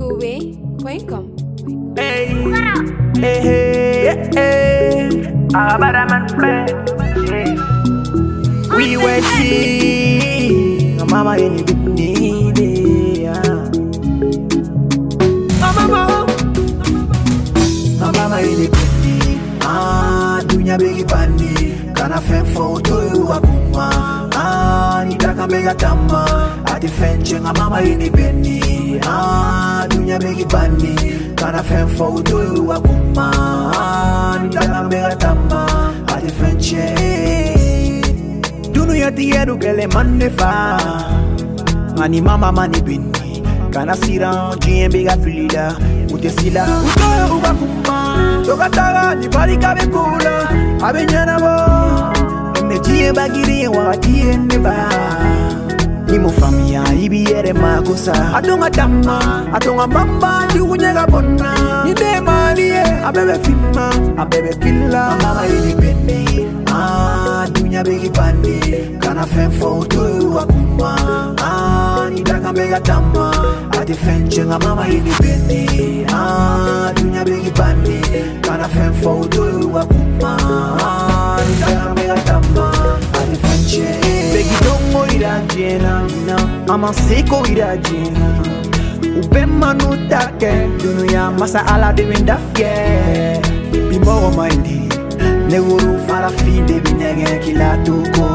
Kowbey.com. Hey, hey, hey, hey. Abadaman play. We were she, mama in the need. Mama, mama in the Ah, dunya begi pandi, kana fen foto wa kuma. Ah, nitaka mega tama, ati fen chenga mama in the big bunny Kana fen fo utu wa kuma. Nitana mbega tama. Ati fenche. Dunu ya tieru gele manefa Mani mama mani bini Kana sira jien biga filida. Ute sila. Utoyo uba kuma. Tokataga ni barika bekula Abe nyana bo. Mne jie bagiri wakati ne ba Imo famia ibi ere makosa Atonga tama Atonga mamba Jukunyega bona. Nide malie Abebe fima Abebe fila. Mama ili bendi Ah, dunya begi pandi. Kana fen foto wa kuma Ah, nitaka mega tama Ati fen chenga mama ili bendi Ah, amansei koyiraji u bɛ manu ta kɛ dunuya masa ala de bɛ da fiyɛ bi mɔgɔ ma ɲi di ne woro farafin de bɛ nɛgɛ k'i la to kɔ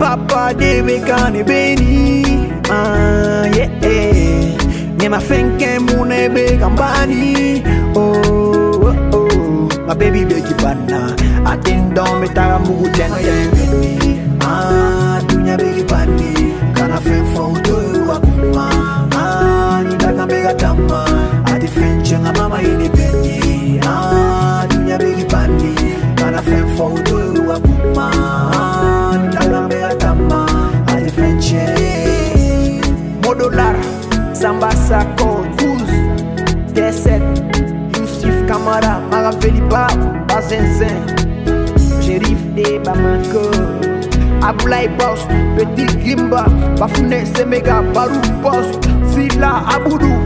papa de bɛ kan ne ah, yeah, eh ne ma fɛn kɛ mun ne bani oh, oh, oh. nka baby bɛ k'i banna don tɛ n dɔn n bɛ ah, dunuya bɛ k'i. Mama ini bendi Ah dunya be kibani Kana fen foto wa kuma. Ni daka mega tama. Ati fen chenga Modolar Samba Sako. Tuz Deset. Yusuf Kamara. Maraveli Ba. Bazenzen Shérif de Bamako Aboulaye Boss Petit Gimba. Bafouné Semega Barou Boss Sila Aboudou